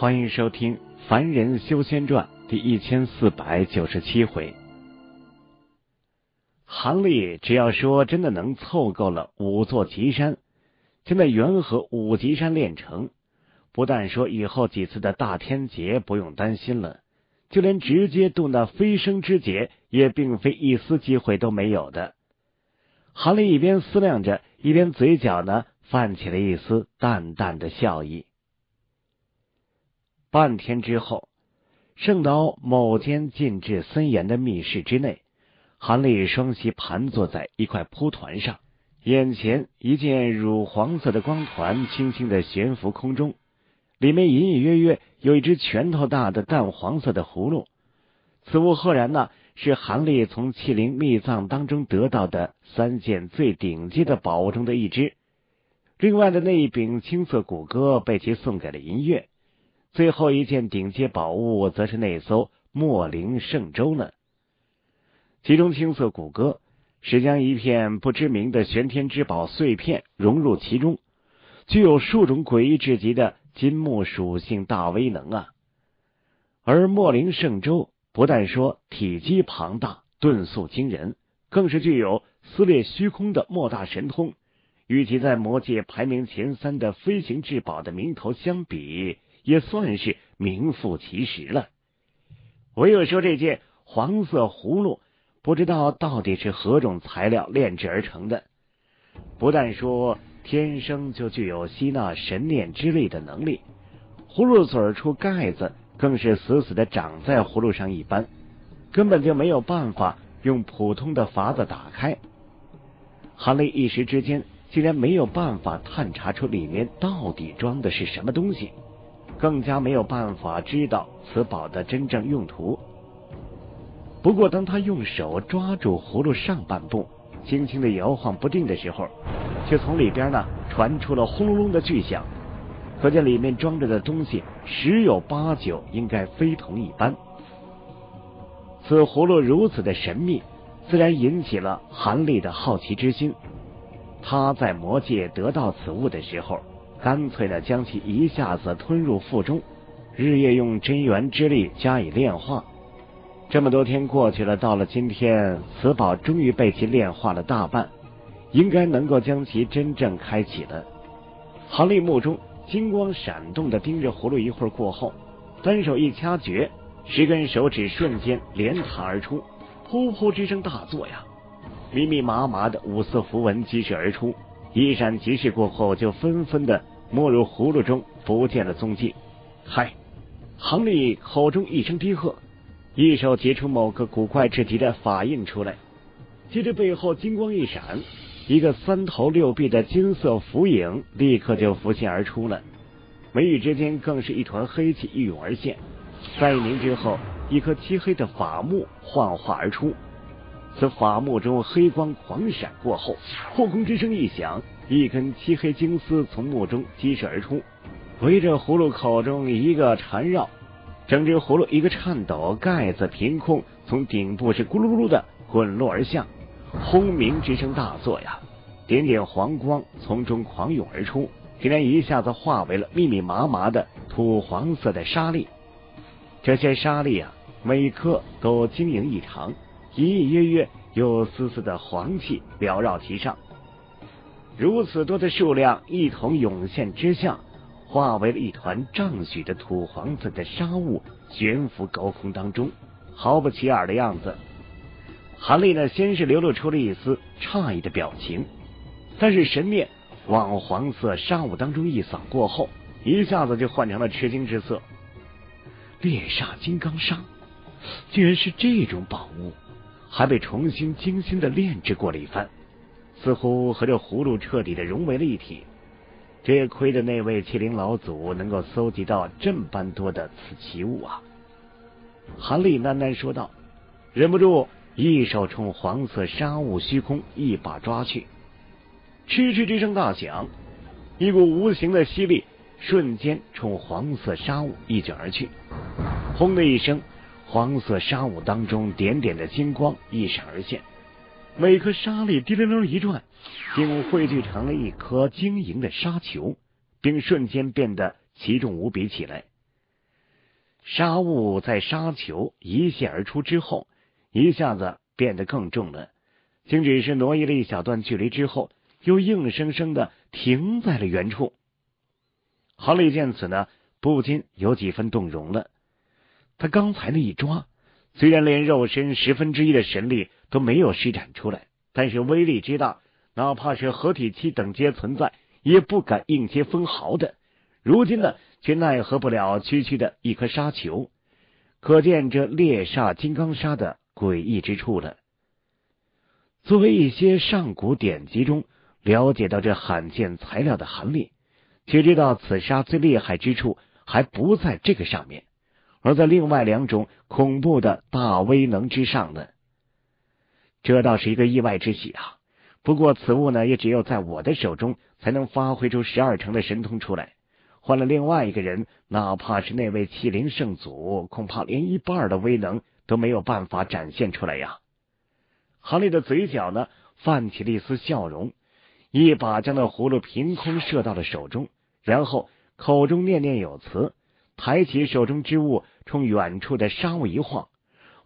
欢迎收听《凡人修仙传》第一千四百九十七回。韩立只要说真的能凑够了五座极山，将那元和五极山练成，不但说以后几次的大天劫不用担心了，就连直接渡那飞升之劫，也并非一丝机会都没有的。韩立一边思量着，一边嘴角呢泛起了一丝淡淡的笑意。半天之后，圣岛某间禁制森严的密室之内，韩立双膝盘坐在一块蒲团上，眼前一件乳黄色的光团轻轻的悬浮空中，里面隐隐约约有一只拳头大的淡黄色的葫芦。此物赫然呢是韩立从麒麟秘藏当中得到的三件最顶级的宝物中的一只。另外的那一柄青色骨戈被其送给了银月。最后一件顶阶宝物，则是那艘莫灵圣舟呢。其中青色骨戈是将一片不知名的玄天之宝碎片融入其中，具有数种诡异至极的金木属性大威能啊。而莫灵圣舟不但说体积庞大、遁速惊人，更是具有撕裂虚空的莫大神通，与其在魔界排名前三的飞行至宝的名头相比。也算是名副其实了。唯有说这件黄色葫芦，不知道到底是何种材料炼制而成的。不但说天生就具有吸纳神念之力的能力，葫芦嘴处盖子更是死死的长在葫芦上一般，根本就没有办法用普通的法子打开。韩立一时之间竟然没有办法探查出里面到底装的是什么东西。更加没有办法知道此宝的真正用途。不过，当他用手抓住葫芦上半部，轻轻的摇晃不定的时候，却从里边呢传出了轰隆隆的巨响，可见里面装着的东西十有八九应该非同一般。此葫芦如此的神秘，自然引起了韩立的好奇之心。他在魔界得到此物的时候。干脆的将其一下子吞入腹中，日夜用真元之力加以炼化。这么多天过去了，到了今天，此宝终于被其炼化了大半，应该能够将其真正开启了。韩立目中金光闪动的盯着葫芦一会儿过后，单手一掐诀，十根手指瞬间连弹而出，噗噗之声大作呀，密密麻麻的五色符文激射而出。一闪即逝过后，就纷纷的没入葫芦中，不见了踪迹。嗨！杭立口中一声低喝，一手结出某个古怪至极的法印出来，接着背后金光一闪，一个三头六臂的金色浮影立刻就浮现而出了。眉宇之间更是一团黑气一涌而现，在一凝之后，一颗漆黑的法木幻化而出。此法木中黑光狂闪过后，后空之声一响，一根漆黑金丝从木中激射而出，围着葫芦口中一个缠绕，整只葫芦一个颤抖，盖子凭空从顶部是咕噜噜的滚落而下，轰鸣之声大作呀！点点黄光从中狂涌而出，竟然一下子化为了密密麻麻的土黄色的沙粒。这些沙粒啊，每颗都晶莹异常。隐隐约约有丝丝的黄气缭绕其上，如此多的数量一同涌现之下，化为了一团丈许的土黄色的沙雾，悬浮高空当中，毫不起眼的样子。韩立呢，先是流露出了一丝诧异的表情，但是神念往黄色沙雾当中一扫过后，一下子就换成了吃惊之色。猎煞金刚砂，竟然是这种宝物！还被重新精心的炼制过了一番，似乎和这葫芦彻底的融为了一体。这也亏得那位麒麟老祖能够搜集到这般多的此奇物啊！韩立喃喃说道，忍不住一手冲黄色沙雾虚空一把抓去，嗤嗤之声大响，一股无形的吸力瞬间冲黄色沙雾一卷而去，轰的一声。黄色沙雾当中，点点的金光一闪而现，每颗沙粒滴溜溜一转，竟汇聚成了一颗晶莹的沙球，并瞬间变得奇重无比起来。沙雾在沙球一泻而出之后，一下子变得更重了。竟只是挪移了一小段距离之后，又硬生生的停在了原处。郝磊见此呢，不禁有几分动容了。他刚才那一抓，虽然连肉身十分之一的神力都没有施展出来，但是威力之大，哪怕是合体期等阶存在，也不敢硬接分毫的。如今呢，却奈何不了区区的一颗沙球，可见这猎煞金刚砂的诡异之处了。作为一些上古典籍中了解到这罕见材料的韩立，却知道此沙最厉害之处还不在这个上面，而在另外两种恐怖的大威能之上呢。这倒是一个意外之喜啊！不过此物呢，也只有在我的手中才能发挥出十二成的神通出来。换了另外一个人，哪怕是那位麒麟圣祖，恐怕连一半的威能都没有办法展现出来呀。韩立的嘴角呢泛起了一丝笑容，一把将那葫芦凭空射到了手中，然后口中念念有词，抬起手中之物，冲远处的沙雾一晃，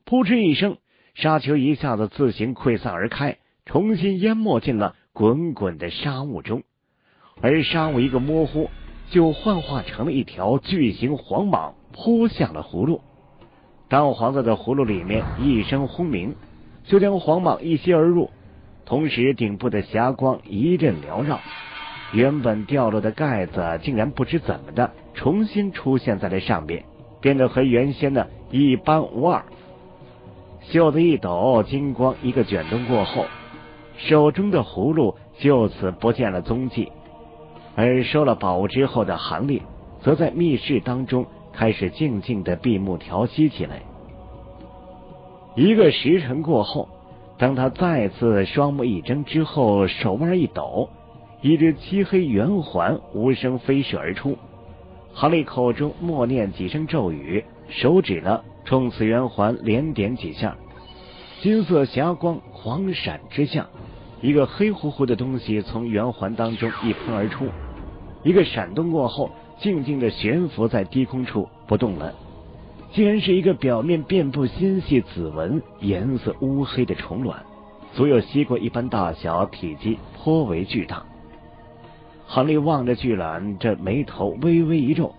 扑哧一声，沙丘一下子自行溃散而开，重新淹没进了滚滚的沙雾中，而沙雾一个模糊，就幻化成了一条巨型黄蟒，扑向了葫芦。当黄色的葫芦里面一声轰鸣。就将黄蟒一吸而入，同时顶部的霞光一阵缭绕，原本掉落的盖子竟然不知怎么的重新出现在了上边，变得和原先的一般无二。袖子一抖，金光一个卷动过后，手中的葫芦就此不见了踪迹。而收了宝物之后的韩立，则在密室当中开始静静的闭目调息起来。一个时辰过后，当他再次双目一睁之后，手腕一抖，一只漆黑圆环无声飞射而出。哈利口中默念几声咒语，手指呢冲此圆环连点几下，金色霞光狂闪之下，一个黑乎乎的东西从圆环当中一喷而出，一个闪动过后，静静的悬浮在低空处不动了。竟然是一个表面遍布纤细紫纹、颜色乌黑的虫卵，足有西瓜一般大小，体积颇为巨大。韩立望着巨卵，这眉头微微一皱，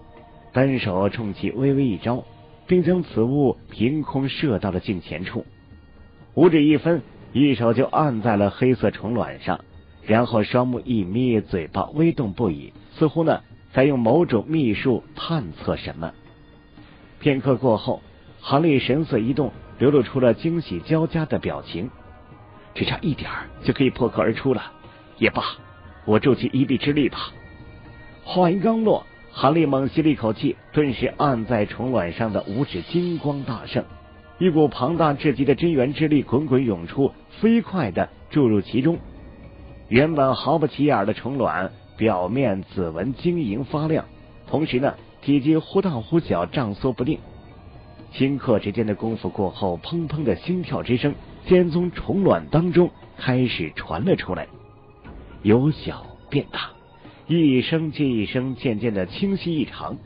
单手冲其微微一招，并将此物凭空射到了近前处，五指一分，一手就按在了黑色虫卵上，然后双目一眯，嘴巴微动不已，似乎呢在用某种秘术探测什么。片刻过后，韩立神色一动，流露出了惊喜交加的表情。只差一点就可以破壳而出了，也罢，我助其一臂之力吧。话音刚落，韩立猛吸了一口气，顿时按在虫卵上的五指金光大盛，一股庞大至极的真元之力滚滚涌出，飞快的注入其中。原本毫不起眼的虫卵，表面紫纹晶莹发亮，同时呢。体积忽大忽小，胀缩不定。顷刻之间的功夫过后，砰砰的心跳之声先从虫卵当中开始传了出来，由小变大，一声接一声，渐渐的清晰异常。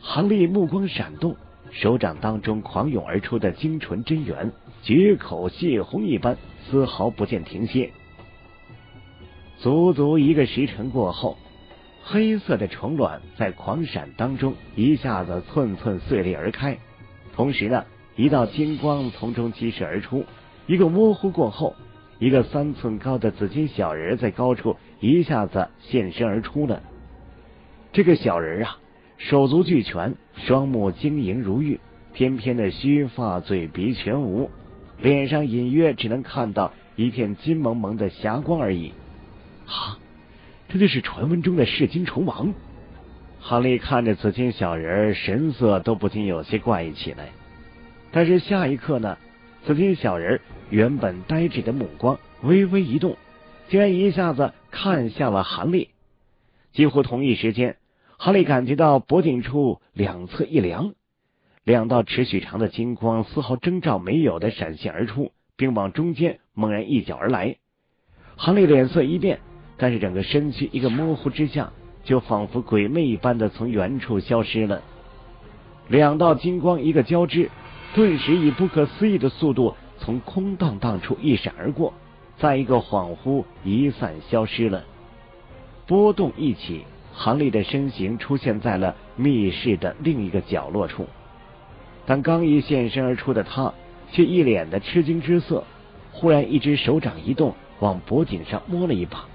韩立目光闪动，手掌当中狂涌而出的精纯真元，绝口泄洪一般，丝毫不见停歇。足足一个时辰过后。黑色的虫卵在狂闪当中一下子寸寸碎裂而开，同时呢，一道金光从中激射而出，一个模糊过后，一个三寸高的紫金小人在高处一下子现身而出了。这个小人啊，手足俱全，双目晶莹如玉，翩翩的须发，嘴鼻全无，脸上隐约只能看到一片金蒙蒙的霞光而已。啊！这就是传闻中的噬金虫王。哈利看着紫金小人，神色都不禁有些怪异起来。但是下一刻呢，紫金小人原本呆滞的目光微微一动，竟然一下子看向了韩立。几乎同一时间，韩立感觉到脖颈处两侧一凉，两道持续长的金光丝毫征兆没有的闪现而出，并往中间猛然一脚而来。韩立脸色一变。但是整个身躯一个模糊之下，就仿佛鬼魅一般的从原处消失了。两道金光一个交织，顿时以不可思议的速度从空荡荡处一闪而过，在一个恍惚一散消失了。波动一起，韩立的身形出现在了密室的另一个角落处。但刚一现身而出的他，却一脸的吃惊之色。忽然，一只手掌一动，往脖颈上摸了一把，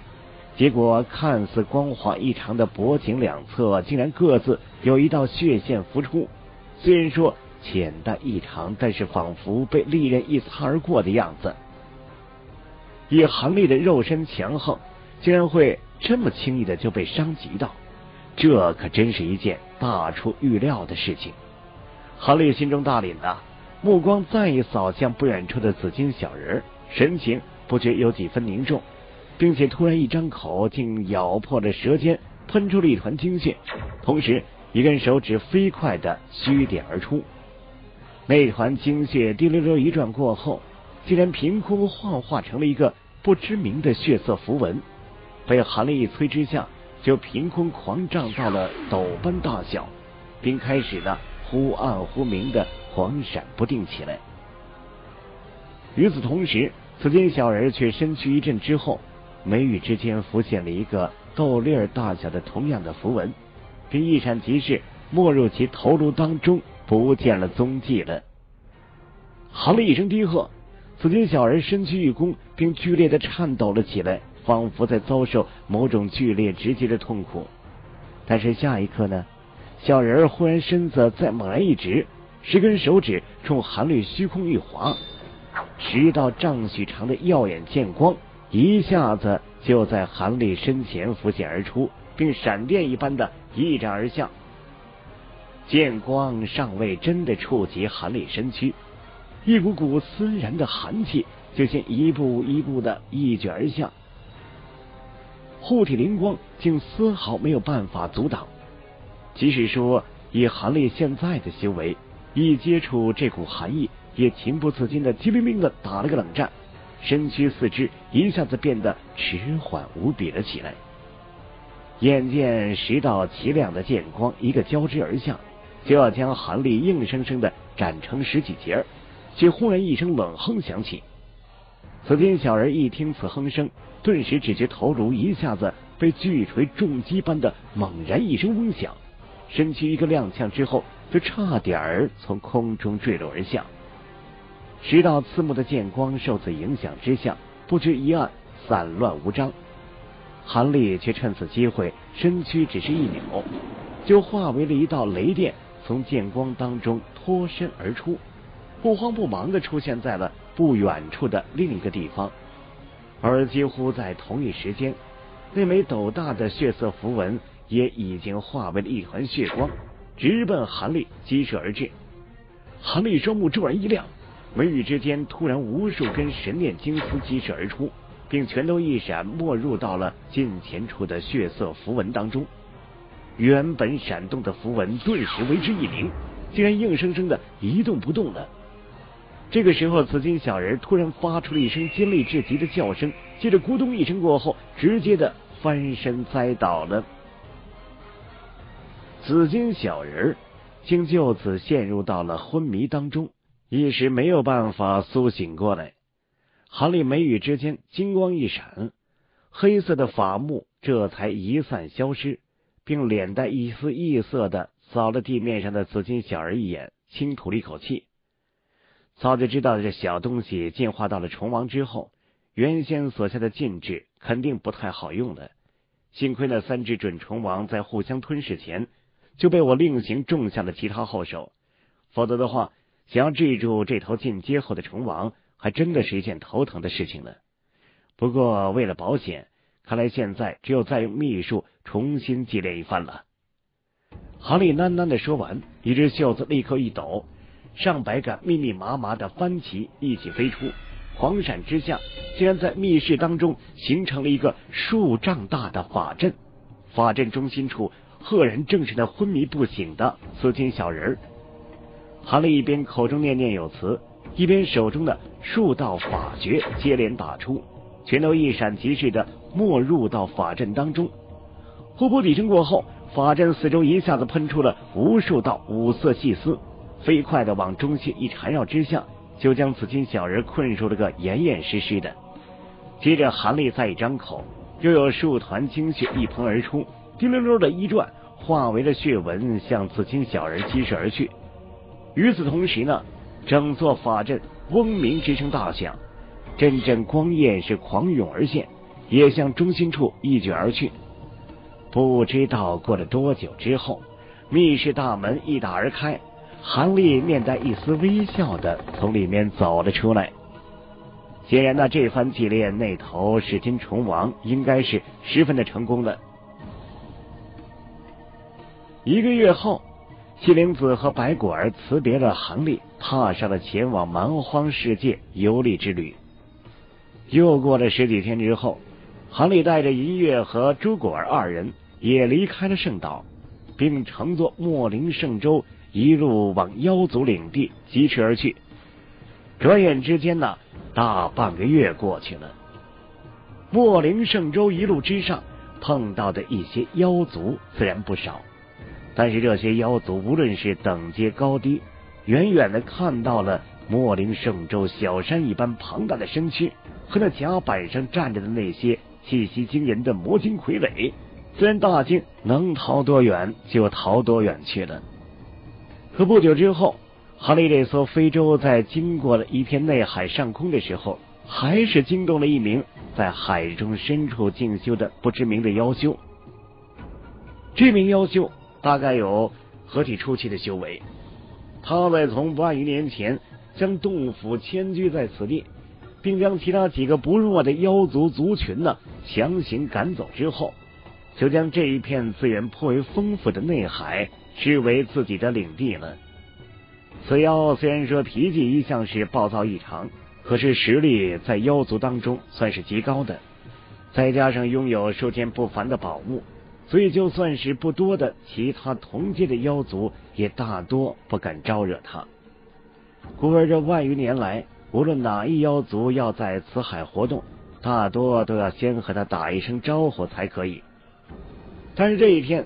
结果看似光滑异常的脖颈两侧，竟然各自有一道血线浮出。虽然说浅淡异常，但是仿佛被利刃一擦而过的样子。以韩立的肉身强横，竟然会这么轻易的就被伤及到，这可真是一件大出预料的事情。韩立心中大凛呐，目光再一扫向不远处的紫金小人，神情不觉有几分凝重，并且突然一张口，竟咬破了舌尖，喷出了一团精血，同时一根手指飞快的虚点而出，那团精血滴溜溜一转过后，竟然凭空幻化成了一个不知名的血色符文，被韩立一催之下，就凭空狂胀到了斗般大小，并开始呢。忽暗忽明的狂闪不定起来。与此同时，紫金小人却身躯一震之后，眉宇之间浮现了一个豆粒儿大小的同样的符文，并一闪即逝，没入其头颅当中，不见了踪迹了。喊了一声低喝，紫金小人身躯一弓，并剧烈的颤抖了起来，仿佛在遭受某种剧烈直接的痛苦。但是下一刻呢？小人忽然身子再猛然一直，十根手指冲韩立虚空一划，十道丈许长的耀眼剑光一下子就在韩立身前浮现而出，并闪电一般的一斩而下。剑光尚未真的触及韩立身躯，一股股森然的寒气就先一步一步的一卷而下，护体灵光竟丝毫没有办法阻挡。即使说以韩立现在的修为，一接触这股寒意，也情不自禁的激灵灵的打了个冷战，身躯四肢一下子变得迟缓无比了起来。眼见十道奇亮的剑光一个交织而下，就要将韩立硬生生的斩成十几截，却忽然一声冷哼响起。紫金小人一听此哼声，顿时只觉头颅一下子被巨锤重击般的猛然一声嗡响。身躯一个踉跄之后，就差点儿从空中坠落而下。十道刺目的剑光受此影响之下，不知一暗，散乱无章。韩立却趁此机会，身躯只是一扭，就化为了一道雷电，从剑光当中脱身而出，不慌不忙的出现在了不远处的另一个地方。而几乎在同一时间，那枚斗大的血色符文。也已经化为了一团血光，直奔韩立击射而至。韩立双目骤然一亮，眉宇之间突然无数根神念金丝激射而出，并全都一闪没入到了近前处的血色符文当中。原本闪动的符文顿时为之一凝，竟然硬生生的一动不动了。这个时候，紫金小人突然发出了一声尖利至极的叫声，接着咕咚一声过后，直接的翻身栽倒了。紫金小人竟就此陷入到了昏迷当中，一时没有办法苏醒过来。韩立眉宇之间金光一闪，黑色的法幕这才一散消失，并脸带一丝异色的扫了地面上的紫金小人一眼，轻吐了一口气。早就知道这小东西进化到了虫王之后，原先所下的禁制肯定不太好用的。幸亏那三只准虫王在互相吞噬前。就被我另行种下了其他后手，否则的话，想要制住这头进阶后的虫王，还真的是一件头疼的事情呢。不过为了保险，看来现在只有再用秘术重新祭炼一番了。韩立喃喃的说完，一只袖子立刻一抖，上百杆密密麻麻的番旗一起飞出，狂闪之下，竟然在密室当中形成了一个数丈大的法阵，法阵中心处。赫然正是那昏迷不醒的紫金小人儿。韩立一边口中念念有词，一边手中的数道法诀接连打出，全都一闪即逝的没入到法阵当中。呼呼几声过后，法阵四周一下子喷出了无数道五色细丝，飞快的往中心一缠绕之下，就将紫金小人困住了个严严实实的。接着，韩立再一张口，又有数团精血一喷而出，滴溜溜的一转，化为了血纹，向紫金小人击射而去。与此同时呢，整座法阵嗡鸣之声大响，阵阵光焰是狂涌而现，也向中心处一卷而去。不知道过了多久之后，密室大门一打而开，韩立面带一丝微笑的从里面走了出来。显然呢，这番祭炼，那头噬金虫王应该是十分的成功了。一个月后，西灵子和白果儿辞别了韩立，踏上了前往蛮荒世界游历之旅。又过了十几天之后，韩立带着银月和朱果儿二人也离开了圣岛，并乘坐莫林圣舟一路往妖族领地疾驰而去。转眼之间呢。大半个月过去了，莫林圣州一路之上碰到的一些妖族自然不少，但是这些妖族无论是等阶高低，远远的看到了莫林圣州小山一般庞大的身躯和那甲板上站着的那些气息惊人的魔晶傀儡，自然大惊，能逃多远就逃多远去了。可不久之后。哈利这艘飞舟在经过了一片内海上空的时候，还是惊动了一名在海中深处静修的不知名的妖修。这名妖修大概有合体初期的修为，他在从万余年前将洞府迁居在此地，并将其他几个不弱的妖族族群呢强行赶走之后，就将这一片资源颇为丰富的内海视为自己的领地了。此妖虽然说脾气一向是暴躁异常，可是实力在妖族当中算是极高的，再加上拥有数天不凡的宝物，所以就算是不多的其他同阶的妖族，也大多不敢招惹他。故而这万余年来，无论哪一妖族要在此海活动，大多都要先和他打一声招呼才可以。但是这一天，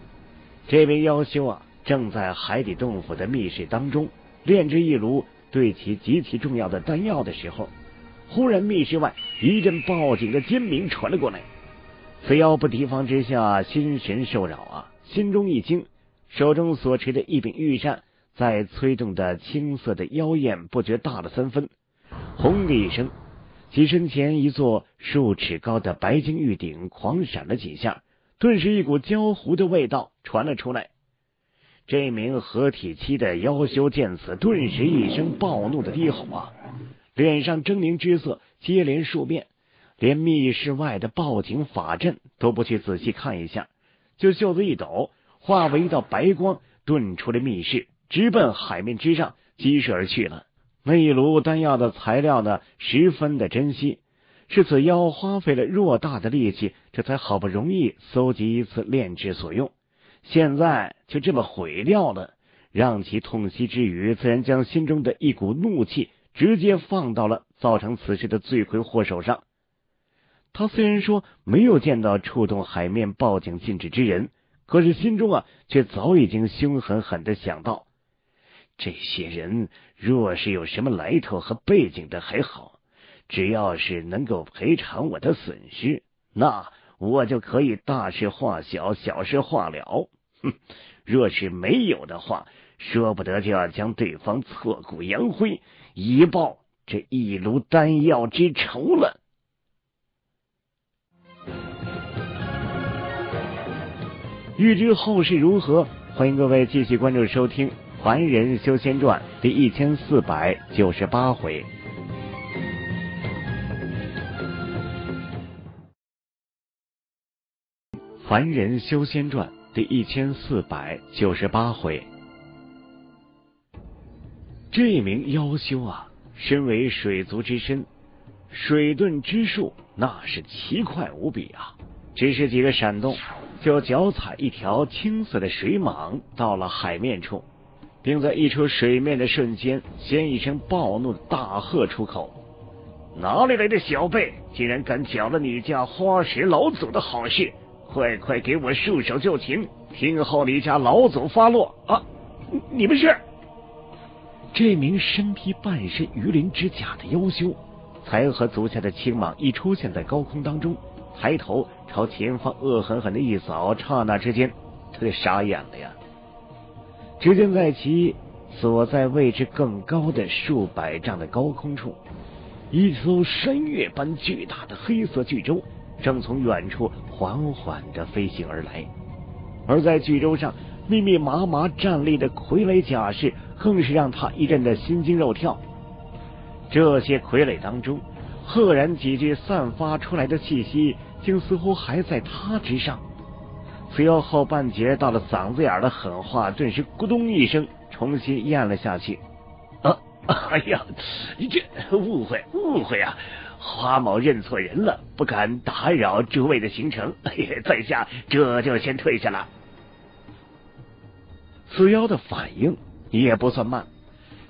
这位妖修啊，正在海底洞府的密室当中。炼制一炉对其极其重要的丹药的时候，忽然密室外一阵报警的尖鸣传了过来。此妖不提防之下，心神受扰啊，心中一惊，手中所持的一柄玉扇在催动的青色的妖焰不觉大了三分。轰的一声，其身前一座数尺高的白金玉鼎狂闪了几下，顿时一股焦糊的味道传了出来。这名合体期的妖修见此，顿时一声暴怒的低吼啊，脸上狰狞之色接连数变，连密室外的报警法阵都不去仔细看一下，就袖子一抖，化为一道白光，遁出了密室，直奔海面之上击射而去了。那一炉丹药的材料呢，十分的珍惜，是此妖花费了偌大的力气，这才好不容易搜集一次炼制所用。现在就这么毁掉了，让其痛惜之余，自然将心中的一股怒气直接放到了造成此事的罪魁祸首上。他虽然说没有见到触动海面报警禁止之人，可是心中啊，却早已经凶狠狠的想到：这些人若是有什么来头和背景的还好，只要是能够赔偿我的损失，那。我就可以大事化小，小事化了。哼，若是没有的话，说不得就要将对方挫骨扬灰，以报这一炉丹药之仇了。欲知后事如何，欢迎各位继续关注收听《凡人修仙传》第一千四百九十八回。《凡人修仙传》第一千四百九十八回，这名妖修啊，身为水族之身，水遁之术那是奇快无比啊！只是几个闪动，就脚踩一条青色的水蟒到了海面处，并在一出水面的瞬间，先一声暴怒的大喝出口：“哪里来的小辈，竟然敢搅了你家花石老祖的好事！”快快给我束手就擒，听候你家老祖发落啊！你们是？这名身披半身鱼鳞之甲的妖修，才和足下的青蟒一出现在高空当中，抬头朝前方恶狠狠的一扫，刹那之间，他就傻眼了呀！只见在其所在位置更高的数百丈的高空处，一艘山岳般巨大的黑色巨舟。正从远处缓缓的飞行而来，而在巨舟上密密麻麻站立的傀儡甲士，更是让他一阵的心惊肉跳。这些傀儡当中，赫然几句散发出来的气息，竟似乎还在他之上。此后后半截到了嗓子眼的狠话，顿时咕咚一声，重新咽了下去。啊，哎呀，你这误会，误会啊！花某认错人了，不敢打扰诸位的行程，在下这就先退下了。此妖的反应也不算慢，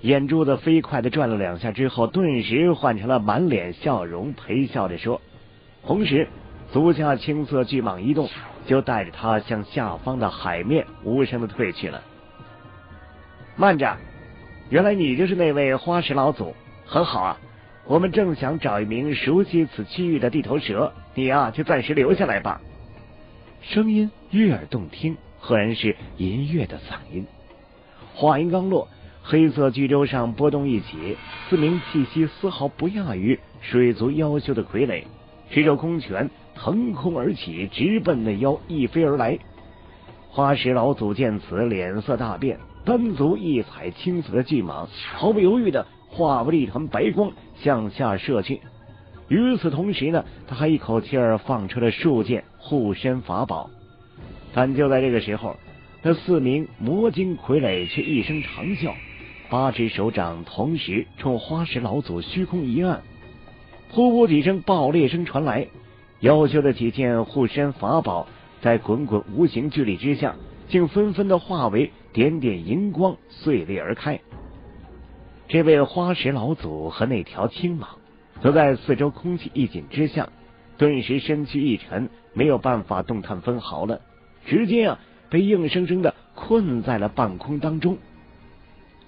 眼珠子飞快的转了两下之后，顿时换成了满脸笑容，陪笑着说，同时足下青色巨蟒一动，就带着他向下方的海面无声的退去了。慢着，原来你就是那位花石老祖，很好啊。我们正想找一名熟悉此区域的地头蛇，你啊就暂时留下来吧。声音悦耳动听，赫然是银月的嗓音。话音刚落，黑色巨舟上波动一起，四名气息丝毫不亚于水族妖修的傀儡，持着空拳腾空而起，直奔那妖一飞而来。花石老祖见此，脸色大变，单足一踩青色的巨蟒，毫不犹豫的。化为了一团白光向下射去。与此同时呢，他还一口气儿放出了数件护身法宝。但就在这个时候，那四名魔晶傀儡却一声长啸，八只手掌同时冲花石老祖虚空一按，噗噗几声爆裂声传来。妖修的几件护身法宝在滚滚无形巨力之下，竟纷纷的化为点点银光，碎裂而开。这位花石老祖和那条青蟒，则在四周空气一紧之下，顿时身躯一沉，没有办法动弹分毫了，直接啊被硬生生的困在了半空当中。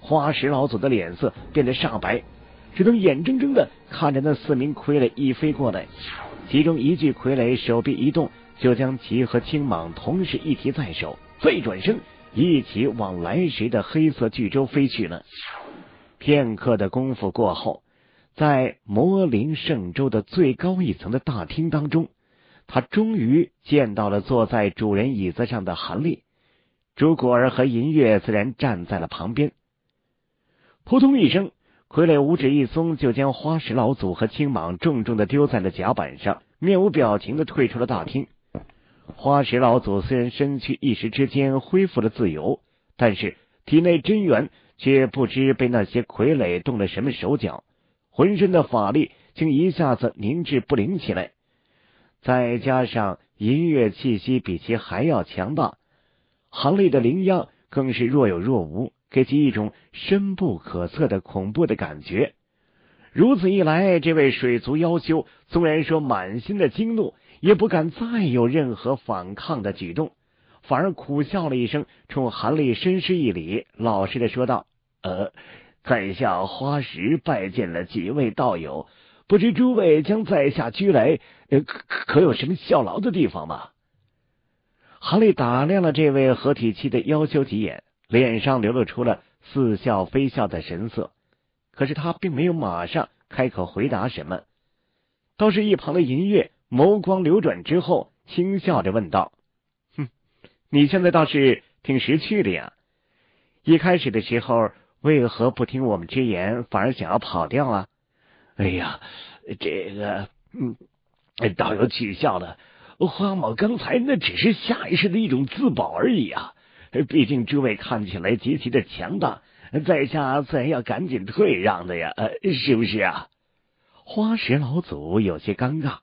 花石老祖的脸色变得煞白，只能眼睁睁的看着那四名傀儡一飞过来，其中一具傀儡手臂一动，就将其和青蟒同时一提在手，再转身一起往来时的黑色巨舟飞去了。片刻的功夫过后，在魔灵圣州的最高一层的大厅当中，他终于见到了坐在主人椅子上的韩立。朱果儿和银月自然站在了旁边。扑通一声，傀儡五指一松，就将花石老祖和青蟒重重的丢在了甲板上，面无表情的退出了大厅。花石老祖虽然身躯一时之间恢复了自由，但是体内真元。却不知被那些傀儡动了什么手脚，浑身的法力竟一下子凝滞不灵起来。再加上音乐气息比其还要强大，韩立的灵压更是若有若无，给其一种深不可测的恐怖的感觉。如此一来，这位水族妖修纵然说满心的惊怒，也不敢再有任何反抗的举动。反而苦笑了一声，冲韩立深施一礼，老实的说道：“呃，在下花石拜见了几位道友，不知诸位将在下拘来，可可有什么效劳的地方吗？”韩立打量了这位合体期的妖修几眼，脸上流露出了似笑非笑的神色，可是他并没有马上开口回答什么，倒是一旁的银月眸光流转之后，轻笑着问道。哼你现在倒是挺识趣的呀！一开始的时候为何不听我们之言，反而想要跑掉啊？哎呀，这个，嗯，道友取笑了。花某刚才那只是下意识的一种自保而已啊！毕竟诸位看起来极其的强大，在下自然要赶紧退让的呀，呃是不是啊？花石老祖有些尴尬，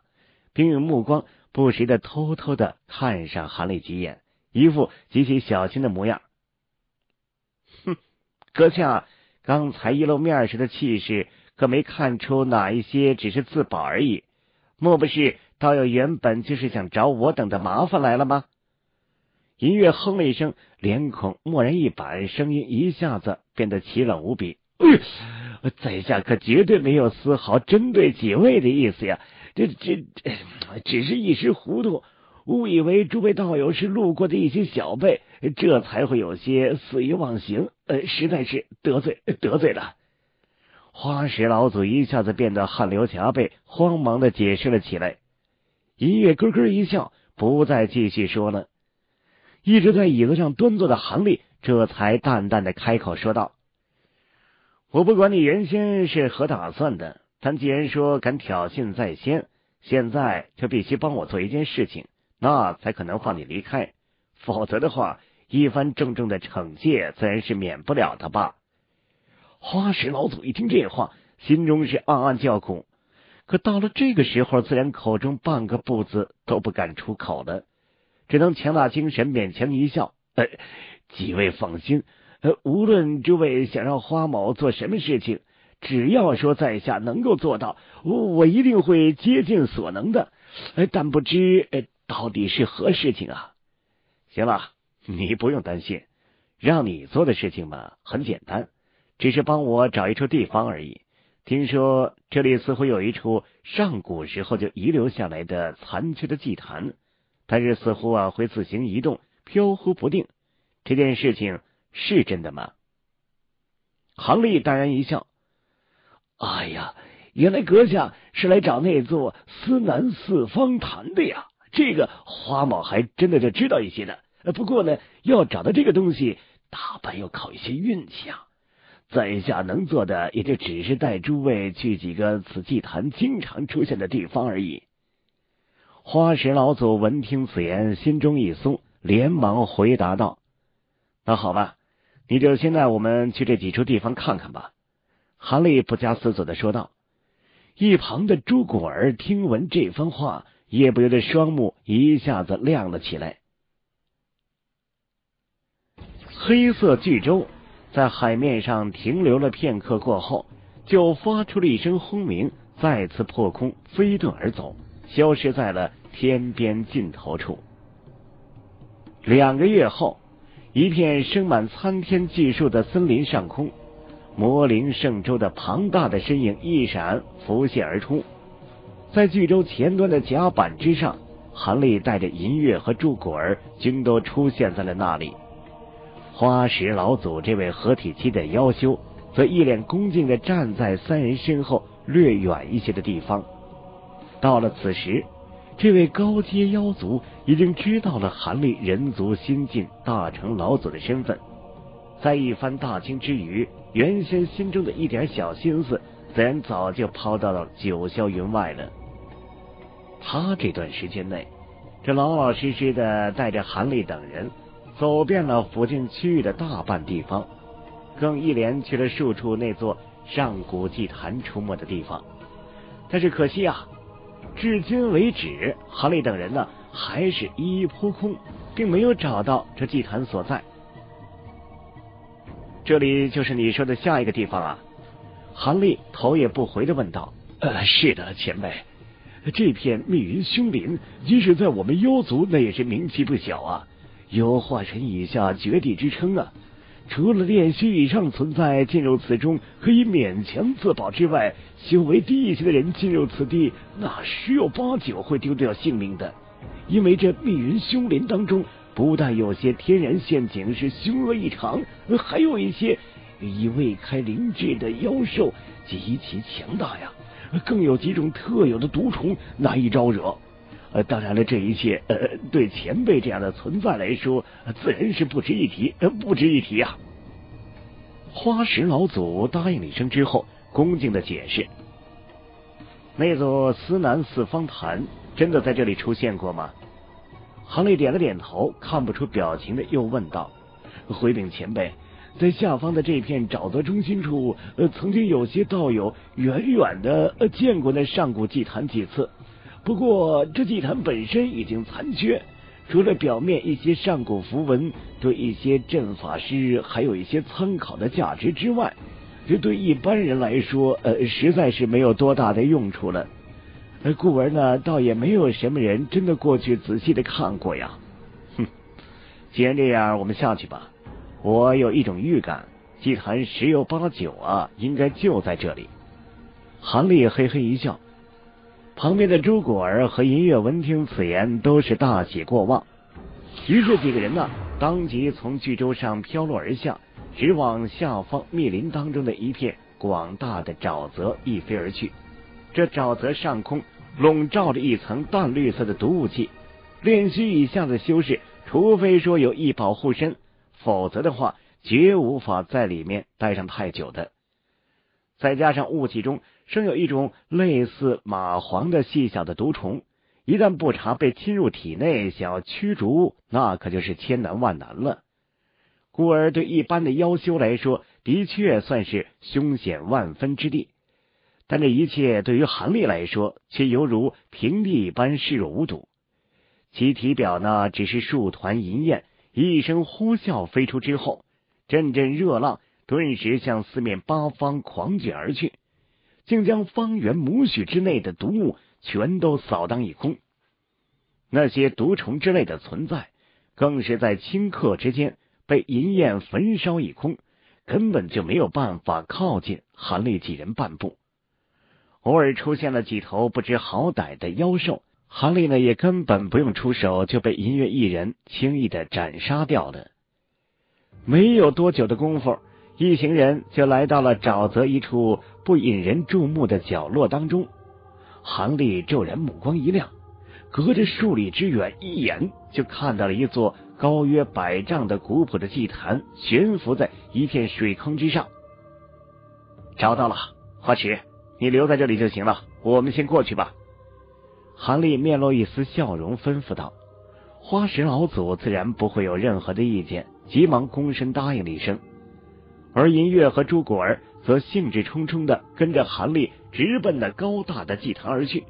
并用目光不时的偷偷的看上韩立几眼。一副极其小心的模样。哼，阁下刚才一露面时的气势，可没看出哪一些只是自保而已？莫不是道友原本就是想找我等的麻烦来了吗？银月哼了一声，脸孔蓦然一板，声音一下子变得凄冷无比。在下可绝对没有丝毫针对几位的意思呀，这这只是一时糊涂，误以为诸位道友是路过的一些小辈，这才会有些肆意妄行。呃，实在是得罪得罪了。花石老祖一下子变得汗流浃背，慌忙的解释了起来。银月咯咯一笑，不再继续说了。一直在椅子上端坐的韩立这才淡淡的开口说道。我不管你原先是何打算的，但既然说敢挑衅在先，现在就必须帮我做一件事情，那才可能放你离开。否则的话，一番重重的惩戒自然是免不了的吧。花石老祖一听这话，心中是暗暗叫苦，可到了这个时候，自然口中半个不字都不敢出口了，只能强打精神，勉强一笑：“呃，几位放心。”呃，无论诸位想让花某做什么事情，只要说在下能够做到，我我一定会竭尽所能的。呃，但不知呃到底是何事情啊？行了，你不用担心，让你做的事情嘛，很简单，只是帮我找一处地方而已。听说这里似乎有一处上古时候就遗留下来的残缺的祭坛，但是似乎啊会自行移动，飘忽不定。这件事情。是真的吗？杭立淡然一笑：“哎呀，原来阁下是来找那座思南四方坛的呀！这个花某还真的就知道一些的。不过呢，要找到这个东西，大半要靠一些运气啊。在下能做的，也就只是带诸位去几个此祭坛经常出现的地方而已。”花石老祖闻听此言，心中一松，连忙回答道：“那好吧。”你就先带我们去这几处地方看看吧。”韩立不加思索的说道。一旁的朱果儿听闻这番话，也不由得双目一下子亮了起来。黑色巨舟在海面上停留了片刻过后，就发出了一声轰鸣，再次破空飞遁而走，消失在了天边尽头处。两个月后。一片生满参天巨树的森林上空，魔灵圣舟的庞大的身影一闪浮现而出，在巨舟前端的甲板之上，韩立带着银月和朱果儿均都出现在了那里。花石老祖这位合体期的妖修，则一脸恭敬的站在三人身后略远一些的地方。到了此时。这位高阶妖族已经知道了韩立人族新晋大成老祖的身份，在一番大惊之余，原先心中的一点小心思，自然早就抛到了九霄云外了。他这段时间内，这老老实实的带着韩立等人，走遍了附近区域的大半地方，更一连去了数处那座上古祭坛出没的地方，但是可惜啊。至今为止，韩立等人呢还是一一扑空，并没有找到这祭坛所在。这里就是你说的下一个地方啊？韩立头也不回的问道。呃，是的，前辈，这片密云凶林，即使在我们妖族，那也是名气不小啊，有化神以下绝地之称啊。除了炼虚以上存在进入此中可以勉强自保之外，修为低一些的人进入此地，那十有八九会丢掉性命的。因为这密云凶林当中，不但有些天然陷阱是凶恶异常，还有一些已未开灵智的妖兽极其强大呀，更有几种特有的毒虫难以招惹。呃，当然了，这一切呃，对前辈这样的存在来说，自然是不值一提，呃不值一提啊。花石老祖答应了一声之后，恭敬的解释：“那座思南四方坛真的在这里出现过吗？”韩立点了点头，看不出表情的又问道：“回禀前辈，在下方的这片沼泽中心处，呃，曾经有些道友远远的呃见过那上古祭坛几次。”不过，这祭坛本身已经残缺，除了表面一些上古符文对一些阵法师还有一些参考的价值之外，这对一般人来说，呃，实在是没有多大的用处了。故而呢，倒也没有什么人真的过去仔细的看过呀。哼，既然这样，我们下去吧。我有一种预感，祭坛十有八九啊，应该就在这里。韩立嘿嘿一笑，旁边的朱果儿和银月闻听此言，都是大喜过望。于是几个人呢，当即从巨舟上飘落而下，直往下方密林当中的一片广大的沼泽一飞而去。这沼泽上空笼罩着一层淡绿色的毒雾气，炼虚以下的修士，除非说有一保护身，否则的话，绝无法在里面待上太久的。再加上雾气中生有一种类似蚂蟥的细小的毒虫。一旦不查被侵入体内，想要驱逐，那可就是千难万难了。故而对一般的妖修来说，的确算是凶险万分之地。但这一切对于韩立来说，却犹如平地一般视若无睹。其体表呢，只是数团银焰，一声呼啸飞出之后，阵阵热浪顿时向四面八方狂卷而去，竟将方圆亩许之内的毒物。全都扫荡一空，那些毒虫之类的存在，更是在顷刻之间被银焰焚烧一空，根本就没有办法靠近韩立几人半步。偶尔出现了几头不知好歹的妖兽，韩立呢也根本不用出手，就被银月一人轻易的斩杀掉了。没有多久的功夫，一行人就来到了沼泽一处不引人注目的角落当中。韩立骤然目光一亮，隔着数里之远，一眼就看到了一座高约百丈的古朴的祭坛悬浮在一片水坑之上。找到了，花池，你留在这里就行了，我们先过去吧。韩立面露一丝笑容，吩咐道：“花石老祖自然不会有任何的意见，急忙躬身答应了一声。而银月和朱果儿。”则兴致冲冲的跟着韩立直奔那高大的祭坛而去。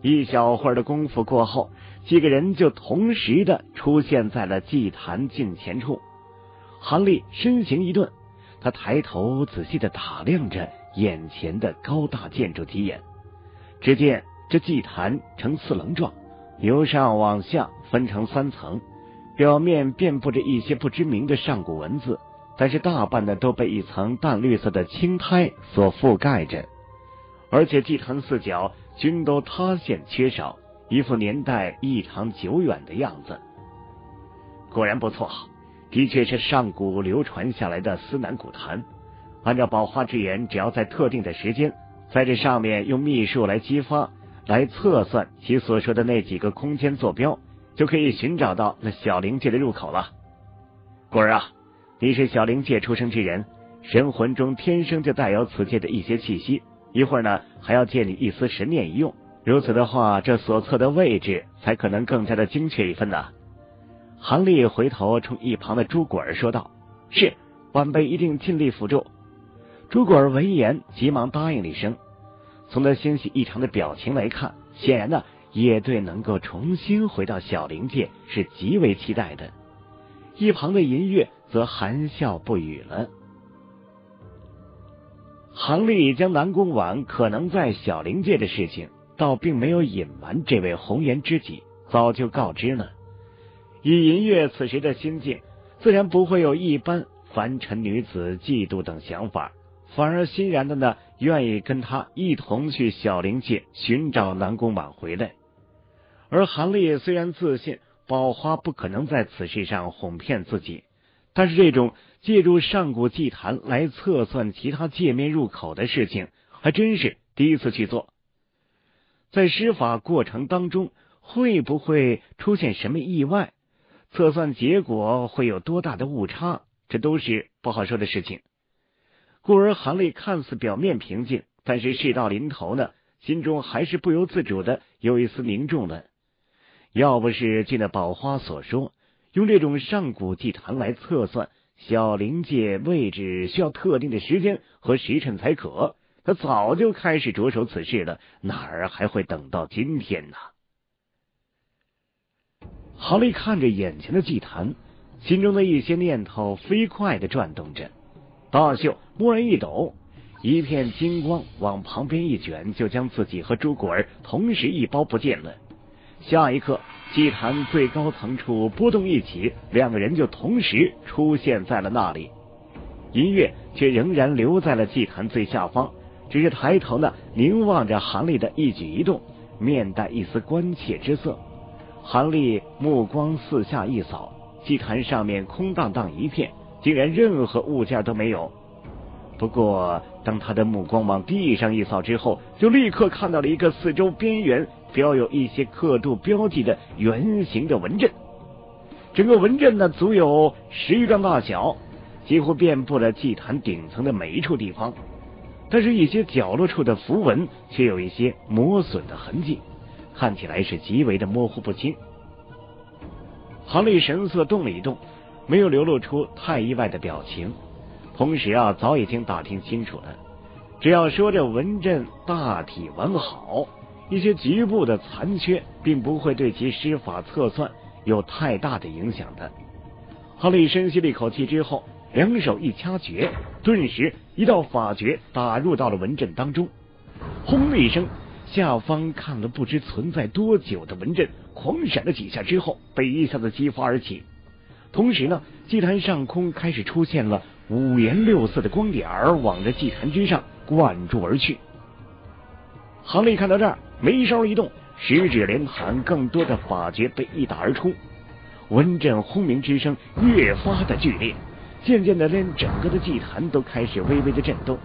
一小会儿的功夫过后，几个人就同时的出现在了祭坛近前处。韩立身形一顿，他抬头仔细的打量着眼前的高大建筑几眼。只见这祭坛呈四棱状，由上往下分成三层，表面遍布着一些不知名的上古文字。但是大半的都被一层淡绿色的青苔所覆盖着，而且祭坛四角均都塌陷缺少，一副年代异常久远的样子。果然不错，的确是上古流传下来的司南古坛。按照宝花之言，只要在特定的时间，在这上面用秘术来激发，来测算其所说的那几个空间坐标，就可以寻找到那小灵界的入口了。果儿啊！你是小灵界出生之人，神魂中天生就带有此界的一些气息。一会儿呢，还要借你一丝神念一用。如此的话，这所测的位置才可能更加的精确一分呢。韩立回头冲一旁的朱果儿说道：“是，晚辈一定尽力辅助。”朱果儿闻言，急忙答应了一声。从他欣喜异常的表情来看，显然呢，也对能够重新回到小灵界是极为期待的。一旁的银月。则含笑不语了。韩立将南宫婉可能在小灵界的事情，倒并没有隐瞒这位红颜知己，早就告知了。以银月此时的心境，自然不会有一般凡尘女子嫉妒等想法，反而欣然的呢，愿意跟他一同去小灵界寻找南宫婉回来。而韩立虽然自信宝花不可能在此事上哄骗自己。但是这种借助上古祭坛来测算其他界面入口的事情，还真是第一次去做。在施法过程当中，会不会出现什么意外？测算结果会有多大的误差？这都是不好说的事情。故而韩立看似表面平静，但是事到临头呢，心中还是不由自主的有一丝凝重的。要不是据那宝花所说。用这种上古祭坛来测算小灵界位置，需要特定的时间和时辰才可。他早就开始着手此事了，哪儿还会等到今天呢？郝丽看着眼前的祭坛，心中的一些念头飞快的转动着。大袖蓦然一抖，一片金光往旁边一卷，就将自己和朱果儿同时一包不见了。下一刻，祭坛最高层处波动一起，两个人就同时出现在了那里。音乐却仍然留在了祭坛最下方，只是抬头呢，凝望着韩立的一举一动，面带一丝关切之色。韩立目光四下一扫，祭坛上面空荡荡一片，竟然任何物件都没有。不过，当他的目光往地上一扫之后，就立刻看到了一个四周边缘标有一些刻度标记的圆形的纹阵。整个纹阵呢，足有十余丈大小。几乎遍布了祭坛顶层的每一处地方，但是，一些角落处的符文却有一些磨损的痕迹，看起来是极为的模糊不清。韩立神色动了一动，没有流露出太意外的表情。同时啊，早已经打听清楚了，只要说这纹阵大体完好，一些局部的残缺，并不会对其施法测算有太大的影响的。哈利深吸了一口气之后。两手一掐诀，顿时一道法诀打入到了文阵当中。轰的一声，下方看了不知存在多久的文阵狂闪了几下之后，被一下子激发而起。同时呢，祭坛上空开始出现了五颜六色的光点儿，往着祭坛之上灌注而去。亨利看到这儿，眉梢一动，十指连弹，更多的法诀被一打而出，纹阵轰鸣之声越发的剧烈。渐渐的，连整个的祭坛都开始微微的震动，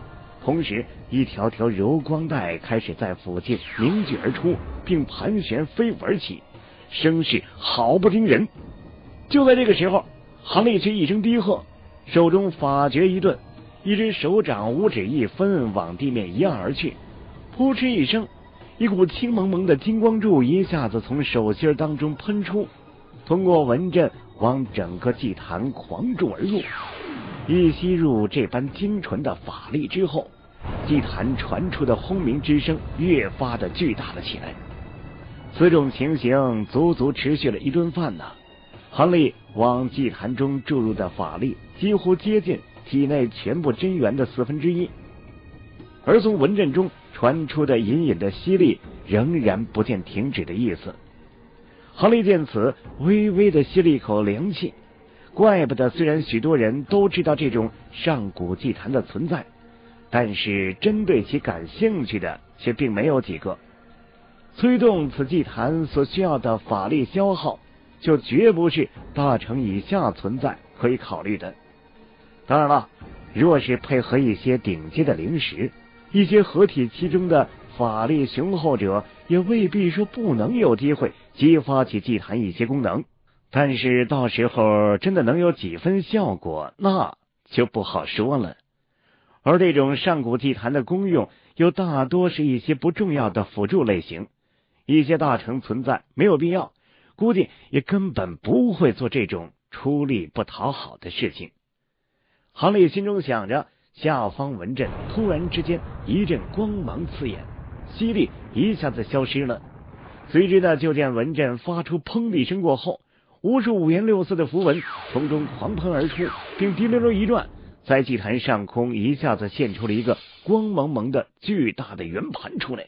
同时，一条条柔光带开始在附近凝聚而出，并盘旋飞舞而起，声势好不惊人。就在这个时候，韩立却一声低喝，手中法诀一顿，一只手掌五指一分，往地面一按而去，扑哧一声，一股青蒙蒙的金光柱一下子从手心当中喷出，通过纹阵。往整个祭坛狂注而入，一吸入这般精纯的法力之后，祭坛传出的轰鸣之声越发的巨大了起来。此种情形足足持续了一顿饭呢。韩立往祭坛中注入的法力几乎接近体内全部真元的四分之一，而从文阵中传出的隐隐的吸力仍然不见停止的意思。韩立见此，微微的吸了一口凉气。怪不得，虽然许多人都知道这种上古祭坛的存在，但是针对其感兴趣的却并没有几个。催动此祭坛所需要的法力消耗，就绝不是大成以下存在可以考虑的。当然了，若是配合一些顶级的灵石，一些合体其中的法力雄厚者，也未必说不能有机会。激发起祭坛一些功能，但是到时候真的能有几分效果，那就不好说了。而这种上古祭坛的功用，又大多是一些不重要的辅助类型，一些大成存在没有必要，估计也根本不会做这种出力不讨好的事情。韩立心中想着，下方文阵突然之间一阵光芒刺眼，吸力一下子消失了。随之呢，就见文阵发出“砰”的一声过后，无数五颜六色的符文从中狂喷而出，并滴溜溜一转，在祭坛上空一下子现出了一个光蒙蒙的巨大的圆盘出来，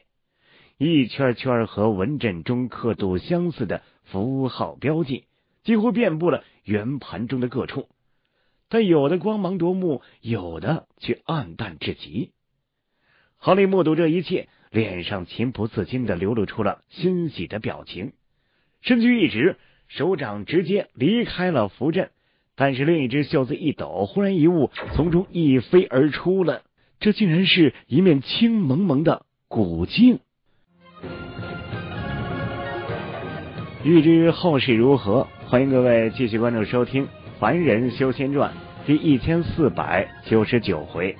一圈圈和文阵中刻度相似的符号标记几乎遍布了圆盘中的各处，但有的光芒夺目，有的却暗淡至极。亨利目睹这一切。脸上情不自禁的流露出了欣喜的表情，身躯一直，手掌直接离开了符阵，但是另一只袖子一抖，忽然一物从中一飞而出了，这竟然是一面青蒙蒙的古镜。欲知后事如何，欢迎各位继续关注收听《凡人修仙传》第一千四百九十九回。